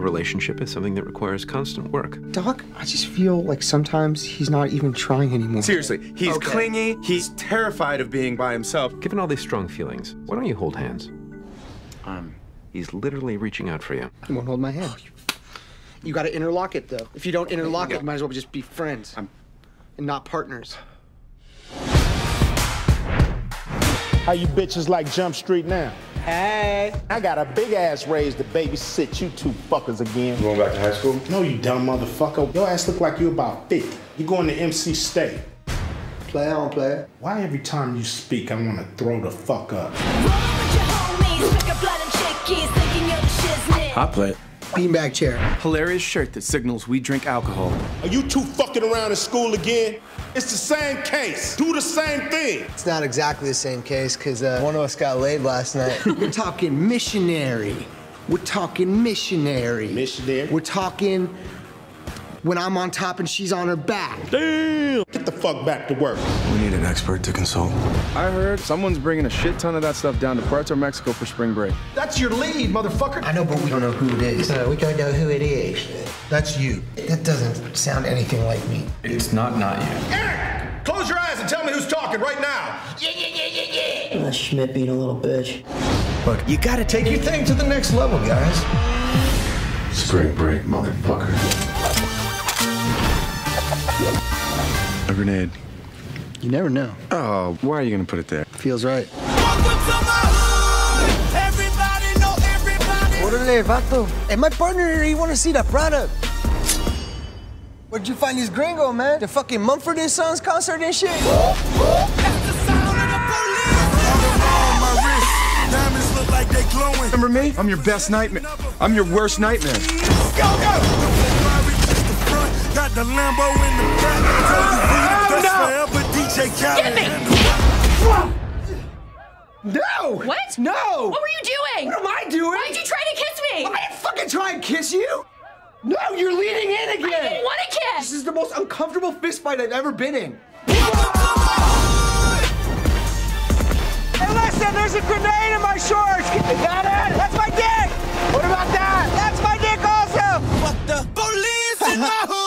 A relationship is something that requires constant work. Doc, I just feel like sometimes he's not even trying anymore. Seriously, he's Okay. clingy. He's terrified of being by himself. Given all these strong feelings, why don't you hold hands? Um, He's literally reaching out for you. You won't hold my hand. You gotta interlock it though. If you don't interlock it, you might as well just be friends. I'm- And not partners. How you bitches like Jump Street now? Hey. I got a big ass raise to babysit you two fuckers again. Going back to high school? No, you dumb motherfucker. Your ass look like you about 50. You going to MC State. Play on, play. Why every time you speak, I want to throw the fuck up? Hot plate. Beanbag chair. Hilarious shirt that signals we drink alcohol. Are you two fucking around in school again? It's the same case. Do the same thing. It's not exactly the same case because uh, one of us got laid last night. We're talking missionary. We're talking missionary. Missionary? We're talking when I'm on top and she's on her back. Damn. Get the fuck back to work. We need an expert to consult. I heard someone's bringing a shit ton of that stuff down to Puerto Mexico for spring break. That's your lead, motherfucker. I know, but we don't know who it is. No, we don't know who it is. That's you. That doesn't sound anything like me. It's not not you. Eric, close your eyes and tell me who's talking right now. Uh, Schmidt being a little bitch. Look, you gotta take your thing to the next level, guys. Spring break, motherfucker. A grenade. You never know. Oh, why are you gonna put it there? Feels right. Orale, vato. Hey, my partner here, he wanna see the product. Where'd you find these gringo, man? The fucking Mumford and Sons concert and shit? Remember me? I'm your best nightmare. I'm your worst nightmare. Got the Lambo in the back. Tell you No! What? No! What were you doing? What am I doing? Why'd you try to kiss me? I didn't fucking try and kiss you! No, you're leaning in again! I didn't want to kiss! This is the most uncomfortable fist fight I've ever been in. Hey, listen, there's a grenade in my shorts. You got it? That's my dick. What about that? That's my dick also. Fuck the police in my hood.